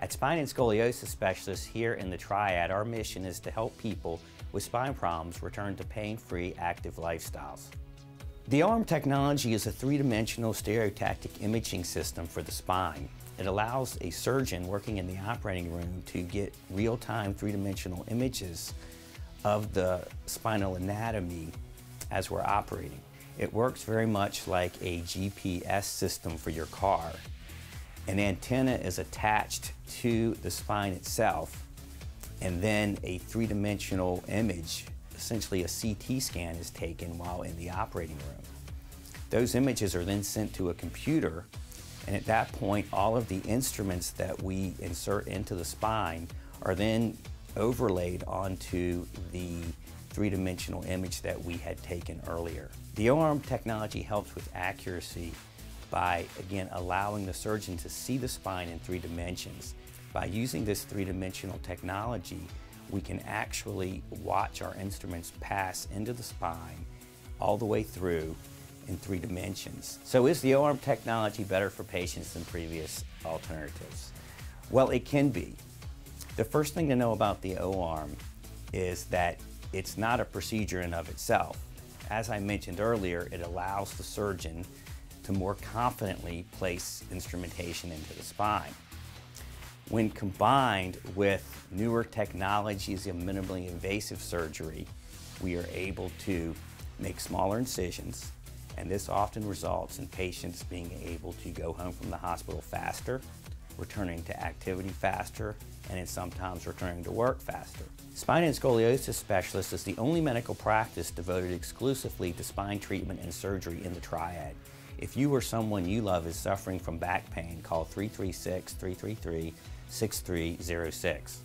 At Spine and Scoliosis Specialists here in the Triad, our mission is to help people with spine problems return to pain-free active lifestyles. The O-arm technology is a three-dimensional stereotactic imaging system for the spine. It allows a surgeon working in the operating room to get real-time three-dimensional images of the spinal anatomy as we're operating. It works very much like a GPS system for your car. An antenna is attached to the spine itself, and then a three-dimensional image, essentially a CT scan, is taken while in the operating room. Those images are then sent to a computer, and at that point, all of the instruments that we insert into the spine are then overlaid onto the three-dimensional image that we had taken earlier. The O-arm technology helps with accuracy by, again, allowing the surgeon to see the spine in three dimensions. By using this three-dimensional technology, we can actually watch our instruments pass into the spine all the way through in three dimensions. So is the O-arm technology better for patients than previous alternatives? Well, it can be. The first thing to know about the O-arm is that it's not a procedure in of itself. As I mentioned earlier, it allows the surgeon to more confidently place instrumentation into the spine. When combined with newer technologies of minimally invasive surgery, we are able to make smaller incisions, and this often results in patients being able to go home from the hospital faster, returning to activity faster, and in sometimes returning to work faster. Spine and Scoliosis Specialist is the only medical practice devoted exclusively to spine treatment and surgery in the Triad. If you or someone you love is suffering from back pain, call 336-333-6306.